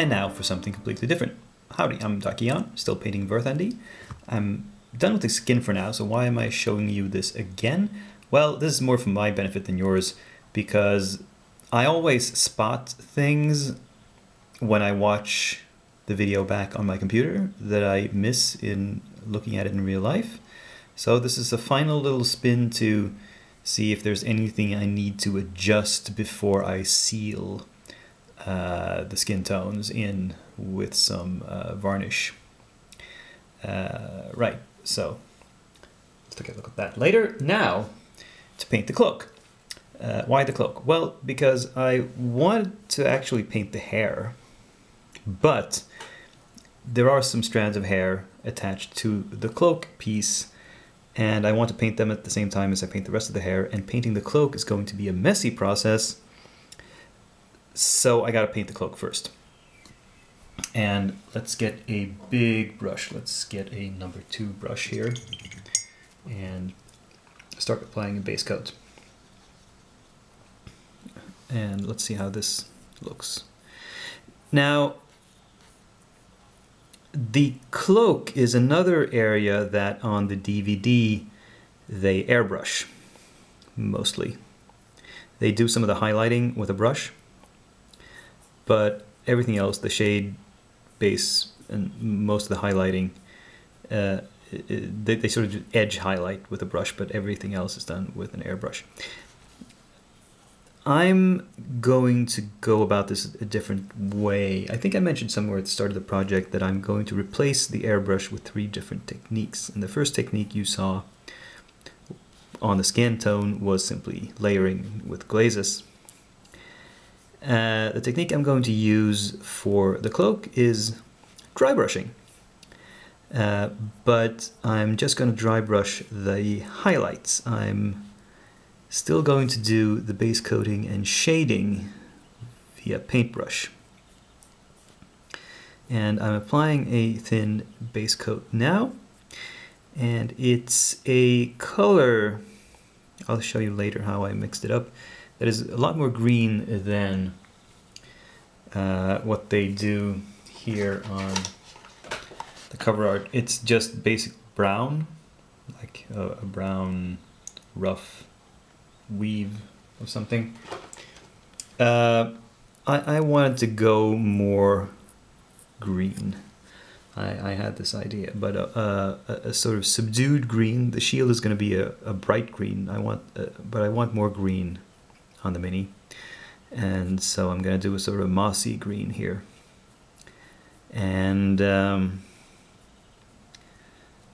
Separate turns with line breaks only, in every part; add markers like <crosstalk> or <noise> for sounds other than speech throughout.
And now for something completely different. Howdy, I'm Dakian, still painting Verthandi. I'm done with the skin for now, so why am I showing you this again? Well, this is more for my benefit than yours, because I always spot things when I watch the video back on my computer that I miss in looking at it in real life. So this is a final little spin to see if there's anything I need to adjust before I seal uh, the skin tones in with some uh, varnish. Uh, right, so let's take a look at that later. Now, to paint the cloak. Uh, why the cloak? Well, because I wanted to actually paint the hair, but there are some strands of hair attached to the cloak piece and I want to paint them at the same time as I paint the rest of the hair and painting the cloak is going to be a messy process so I got to paint the cloak first. And let's get a big brush. Let's get a number two brush here and start applying a base coat. And let's see how this looks. Now, the cloak is another area that on the DVD they airbrush, mostly. They do some of the highlighting with a brush, but everything else, the shade base and most of the highlighting, uh, they, they sort of edge highlight with a brush, but everything else is done with an airbrush. I'm going to go about this a different way. I think I mentioned somewhere at the start of the project that I'm going to replace the airbrush with three different techniques. And the first technique you saw on the skin tone was simply layering with glazes. Uh, the technique I'm going to use for the cloak is dry brushing. Uh, but I'm just going to dry brush the highlights. I'm still going to do the base coating and shading via paintbrush. And I'm applying a thin base coat now. And it's a color, I'll show you later how I mixed it up that is a lot more green than uh, what they do here on the cover art. It's just basic brown, like a, a brown rough weave or something. Uh, I, I wanted to go more green. I, I had this idea, but a, uh, a, a, sort of subdued green. The shield is going to be a, a bright green. I want, uh, but I want more green on the mini. And so I'm going to do a sort of mossy green here. And um,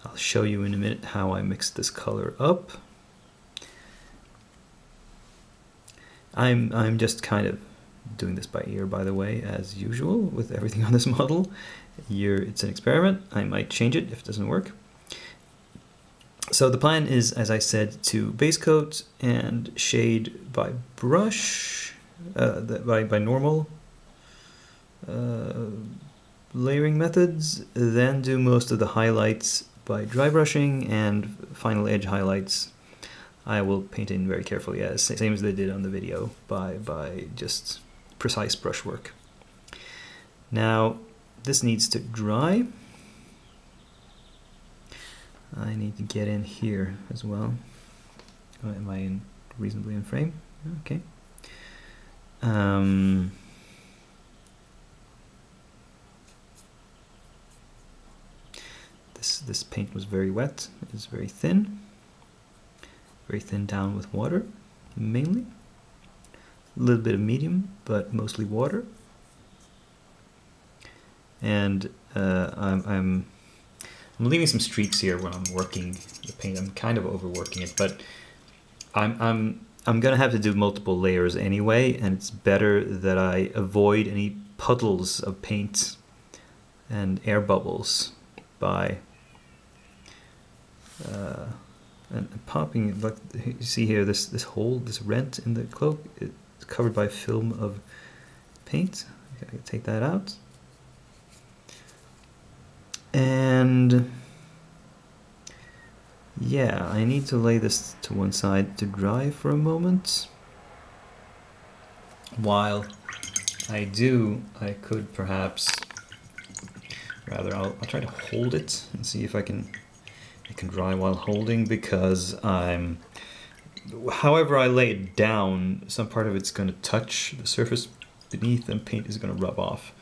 I'll show you in a minute how I mix this color up. I'm, I'm just kind of doing this by ear, by the way, as usual with everything <laughs> on this model. You're, it's an experiment. I might change it if it doesn't work. So the plan is, as I said, to base coat and shade by brush, uh, by, by normal uh, layering methods, then do most of the highlights by dry brushing and final edge highlights I will paint in very carefully, as same as they did on the video, by, by just precise brushwork. Now, this needs to dry. I need to get in here as well. Oh, am I in reasonably in frame? Okay. Um, this this paint was very wet. It's very thin. Very thin down with water, mainly. A little bit of medium, but mostly water. And uh, I'm, I'm I'm leaving some streaks here when I'm working the paint. I'm kind of overworking it, but I'm I'm I'm gonna have to do multiple layers anyway, and it's better that I avoid any puddles of paint and air bubbles by uh, and popping like you see here this this hole this rent in the cloak it's covered by a film of paint. I take that out. And yeah, I need to lay this to one side to dry for a moment while I do, I could perhaps, rather, I'll, I'll try to hold it and see if I can, it can dry while holding because I'm, however I lay it down, some part of it's going to touch the surface beneath and paint is going to rub off,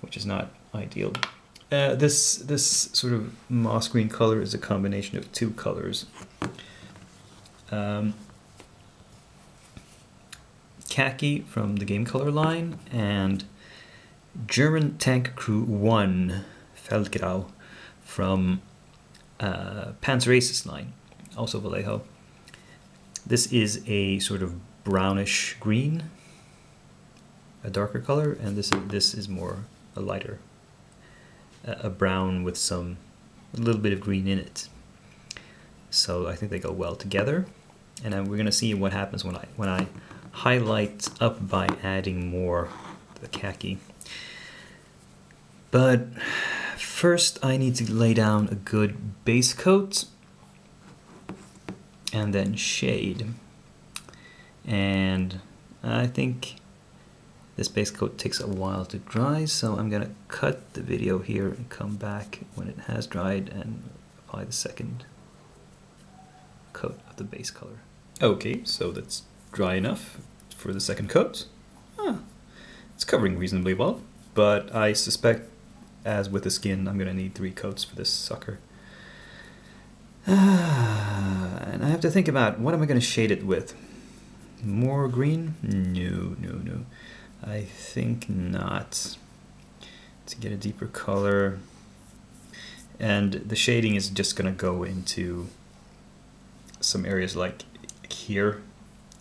which is not ideal. Uh, this this sort of moss green color is a combination of two colors. Um, khaki from the Game Color line and German Tank Crew 1 Feldgrau from uh, Panzer Aces line, also Vallejo. This is a sort of brownish green, a darker color, and this is, this is more a lighter, a brown with some, a little bit of green in it. So I think they go well together, and we're gonna see what happens when I when I highlight up by adding more the khaki. But first I need to lay down a good base coat and then shade. And I think this base coat takes a while to dry, so I'm gonna cut the video here and come back when it has dried and apply the second coat of the base color. Okay, so that's dry enough for the second coat. Huh. It's covering reasonably well, but I suspect, as with the skin, I'm to need three coats for this sucker. Ah, <sighs> and I have to think about what am I to shade it with? More green? No, no, no. I think not. To get a deeper color. And the shading is just going to go into some areas like here,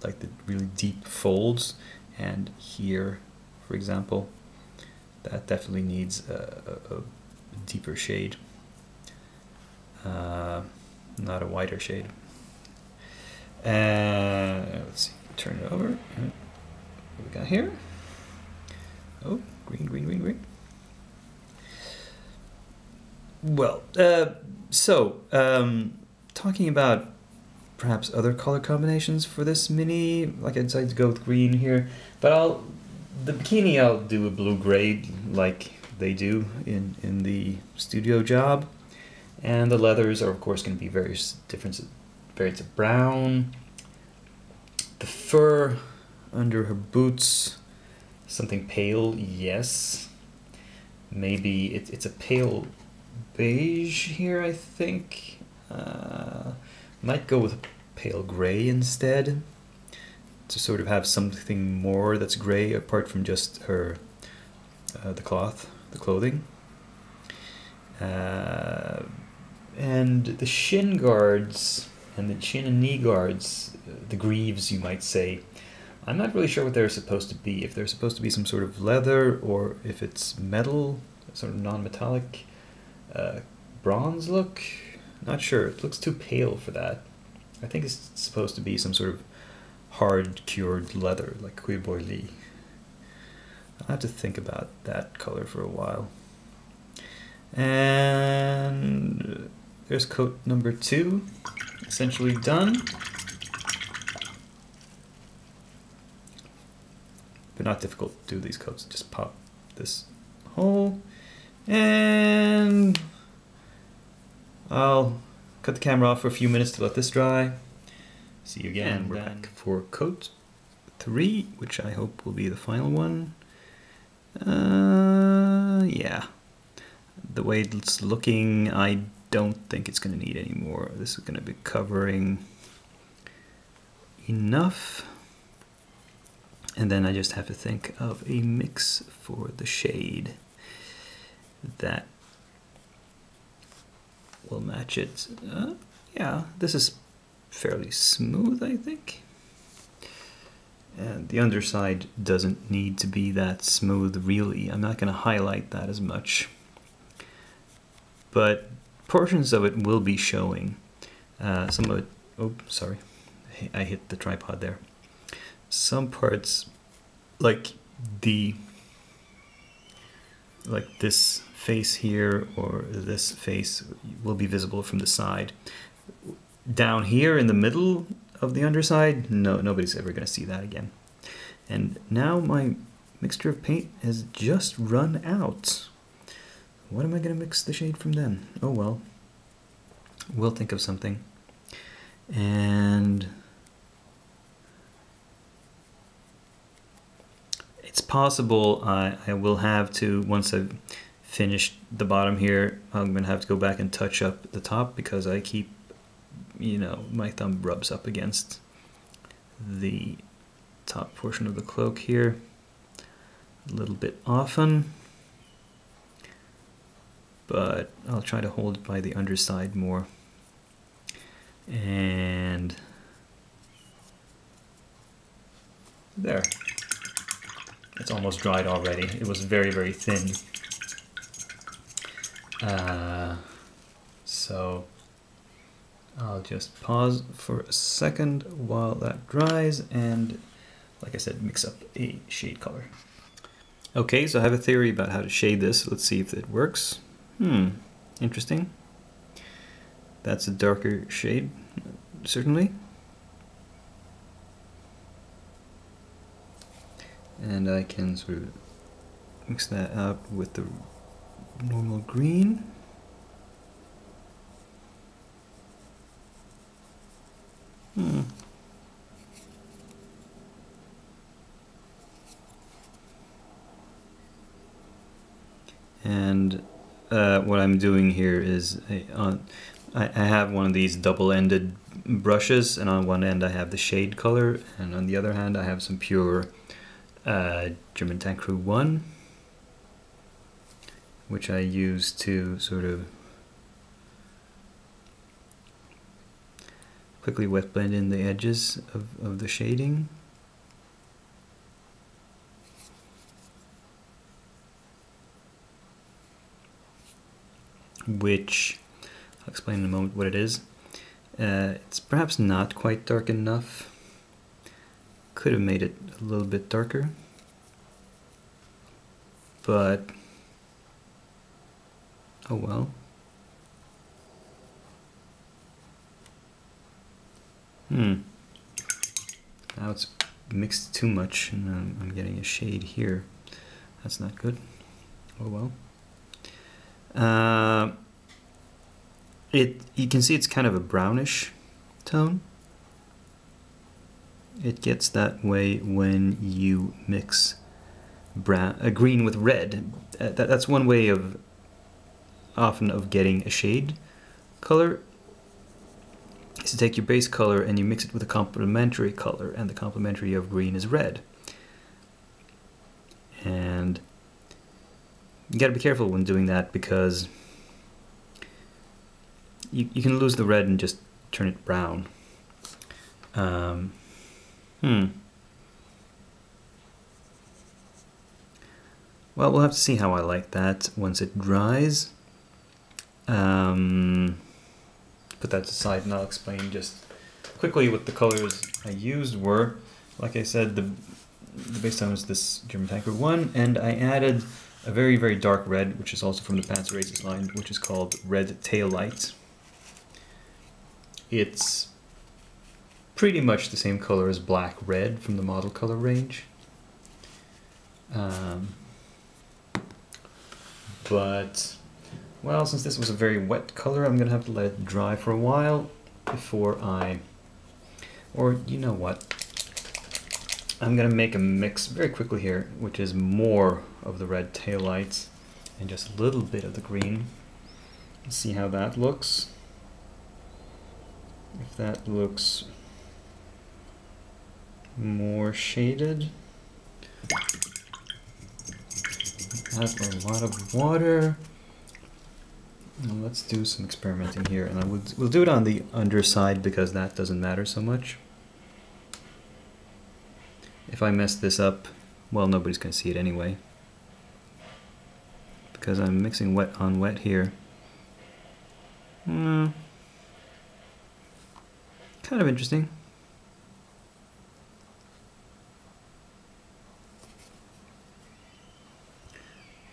like the really deep folds, and here, for example, that definitely needs a, a, a deeper shade, uh, not a wider shade. Uh, let's see, turn it over. What we got here? Oh, green, green, green, green. Well, uh, so um, talking about perhaps other color combinations for this mini. Like I decided to go with green here, but I'll the bikini I'll do a blue gray like they do in in the studio job, and the leathers are of course going to be various different variants of brown. The fur under her boots, something pale, yes. Maybe it, it's a pale beige here, I think. Uh, might go with pale gray instead to sort of have something more that's gray apart from just her uh, the cloth, the clothing. Uh, and the shin guards and the chin and knee guards, uh, the greaves you might say, I'm not really sure what they're supposed to be. If they're supposed to be some sort of leather or if it's metal, sort of non-metallic uh, bronze look. Not sure. It looks too pale for that. I think it's supposed to be some sort of hard cured leather, like Cuir Bouilli. I'll have to think about that color for a while. And there's coat number two, essentially done. But not difficult to do these coats, just pop this hole and I'll cut the camera off for a few minutes to let this dry. See you again. And we're back for coat three, which I hope will be the final one. Uh, yeah. The way it's looking, I don't think it's going to need any more. This is going to be covering enough. And then I just have to think of a mix for the shade that will match it. Uh, yeah, this is fairly smooth, I think. And the underside doesn't need to be that smooth, really. I'm not going to highlight that as much. But portions of it will be showing. Uh, some of it, oh, sorry, I hit the tripod there. Some parts, like the, like this face here or this face will be visible from the side. Down here in the middle of the underside, no, nobody's ever going to see that again. And now my mixture of paint has just run out. What am I going to mix the shade from then? Oh well. We'll think of something. And possible I, I will have to, once I've finished the bottom here, I'm going to have to go back and touch up the top because I keep, you know, my thumb rubs up against the top portion of the cloak here a little bit often. But I'll try to hold it by the underside more. And there it's almost dried already. It was very very thin. Uh, so I'll just pause for a second while that dries and like I said mix up a shade color. Okay so I have a theory about how to shade this. Let's see if it works. Hmm, interesting. That's a darker shade, certainly. And I can sort of mix that up with the normal green. Hmm. And uh, what I'm doing here is uh, I, I have one of these double-ended brushes and on one end I have the shade color and on the other hand I have some pure uh, German Tank Crew 1 which I use to sort of quickly wet blend in the edges of, of the shading. which I'll explain in a moment what it is. Uh, it's perhaps not quite dark enough. Could have made it a little bit darker. But, oh well. Hmm. Now it's mixed too much and I'm, I'm getting a shade here. That's not good. Oh well. Uh, it you can see it's kind of a brownish tone. It gets that way when you mix brown, a green with red. Uh, that, that's one way of often of getting a shade color is to take your base color and you mix it with a complementary color and the complementary of green is red. And you got to be careful when doing that because you, you can lose the red and just turn it brown. Um, hmm. Well, we'll have to see how I like that once it dries. Um, put that aside and I'll explain just quickly what the colors I used were. Like I said, the, the base tone is this German Tank Crew 1, and I added a very, very dark red, which is also from the Panzer Aces line, which is called Red Tail Light. It's pretty much the same color as black red from the model color range. Um, but, well, since this was a very wet color, I'm going to have to let it dry for a while before I, or you know what, I'm going to make a mix very quickly here, which is more of the red taillights and just a little bit of the green. Let's see how that looks. If that looks more shaded. Add a lot of water. Now let's do some experimenting here, and I would, we'll do it on the underside because that doesn't matter so much. If I mess this up, well, nobody's going to see it anyway. Because I'm mixing wet on wet here. Mm. Kind of interesting.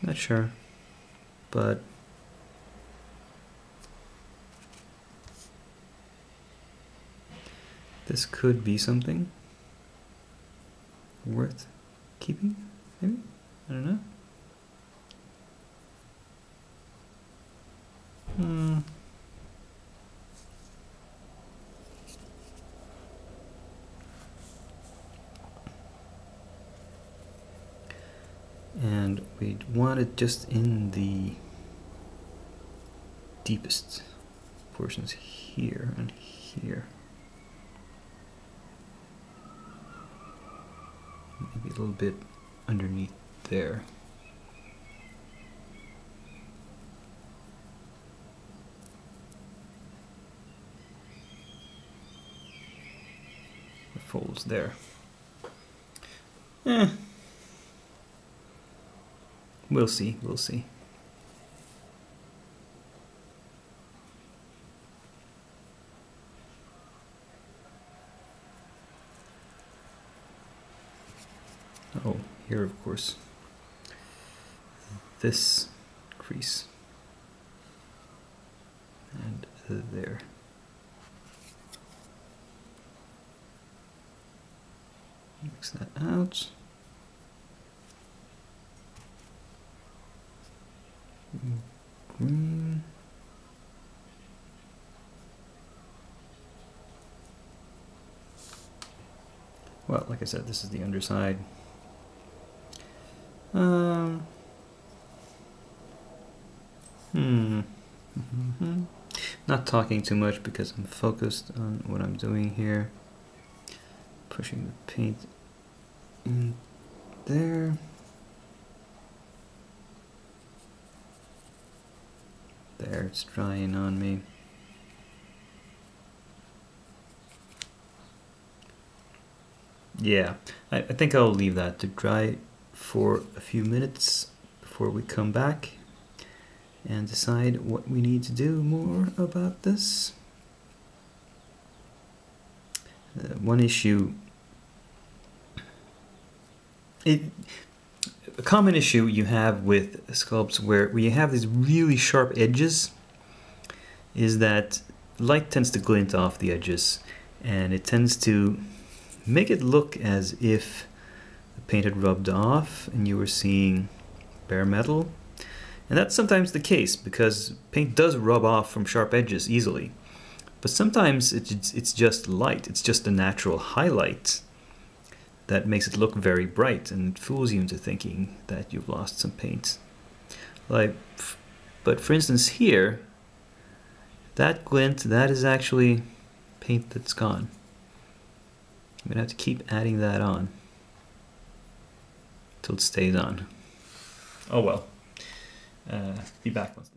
Not sure, but this could be something worth keeping, Maybe? I don't know. Hmm. And we want it just in the deepest portions here and here. Maybe a little bit underneath there. The folds there. Eh. We'll see, we'll see. Oh, here of course. This crease. And there. Mix that out. Green. Well, like I said, this is the underside. Um, hmm. Not talking too much because I'm focused on what I'm doing here. Pushing the paint in there. There, it's drying on me. Yeah, I, I think I'll leave that to dry for a few minutes before we come back and decide what we need to do more about this. Uh, one issue, it, a common issue you have with sculpts where, where you have these really sharp edges is that light tends to glint off the edges and it tends to make it look as if the paint had rubbed off and you were seeing bare metal. And that's sometimes the case because paint does rub off from sharp edges easily. But sometimes it's, it's just light, it's just a natural highlight that makes it look very bright and fools you into thinking that you've lost some paint. Like, but for instance here, that glint, that is actually paint that's gone. I'm gonna have to keep adding that on till it stays on. Oh well. Uh, be back once.